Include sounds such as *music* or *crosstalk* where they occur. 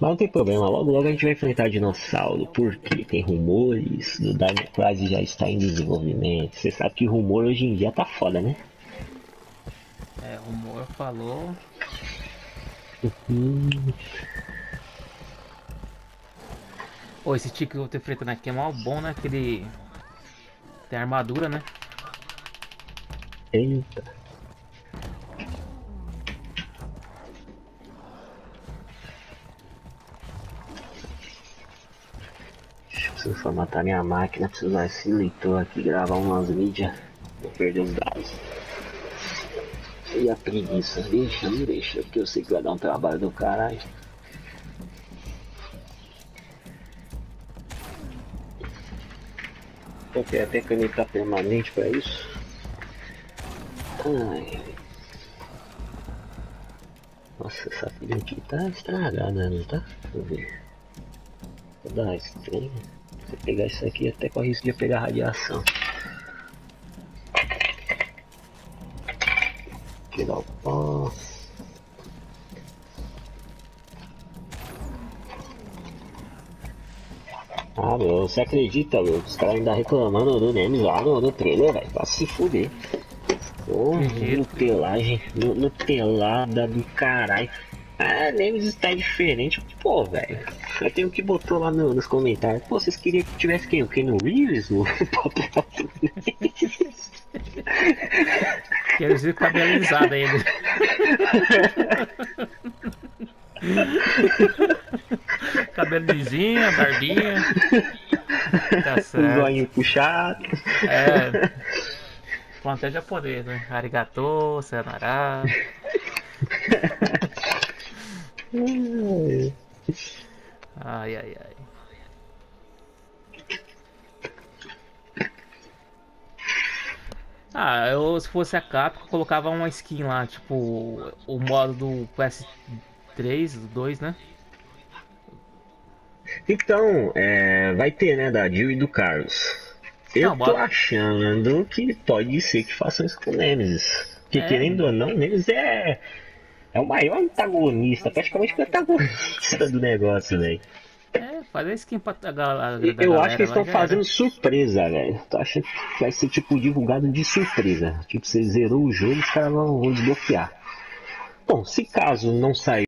Mas não tem problema, logo logo a gente vai enfrentar dinossauro, porque tem rumores do Dark Crisis já está em desenvolvimento. Você sabe que rumor hoje em dia tá foda, né? É, rumor falou. Pô, esse tique que eu vou ter enfrentando aqui é mal bom, né? Aquele. Tem armadura, né? eita. Preciso formatar minha máquina, preciso usar esse leitor aqui, gravar umas mídias. Vou perder os dados. E a preguiça, deixa, não deixa, porque eu sei que vai dar um trabalho do caralho. Vou ter até caneta permanente pra isso. Ai. Nossa, essa pilha aqui tá estragada, não tá? Deixa eu ver. Vou dar estranho. Se eu pegar isso aqui, até corre risco de pegar radiação. Tirar o pó. Ah, meu, você acredita, meu? Os caras ainda reclamando do Nemes lá no, no trailer, velho. Vai se fuder. Jeito. Nutelagem, nu- Nutelada do caralho. Ah, Nemes está diferente. Pô, velho. Eu tenho que botou lá no- nos comentários. Pô, vocês queriam que tivesse quem? O Ken Reeves? O papel? Quero dizer cabelo alisado ainda. *laughs* Cabelo lisinho, barbinha. Tá Um certo. zoinho puxado. É. Plantel é japonês, né? Arigato, sayonara. Ai, ai, ai. Ah, eu se fosse a Capcom, colocava uma skin lá, tipo, o modo do PS3, do 2, né? Então, é, vai ter, né, da Jill e do Carlos. Eu Não, tô achando que pode ser que façam isso com o Nemesis. Porque É. querendo ou não, o Nemesis é, é o maior antagonista, praticamente o antagonista do negócio, velho. É, faz a skin pra a galera. Eu acho que eles estão né? fazendo surpresa, velho. Tô achando que vai ser tipo divulgado de surpresa. Tipo, você zerou o jogo, os caras vão desbloquear. Bom, se caso não sair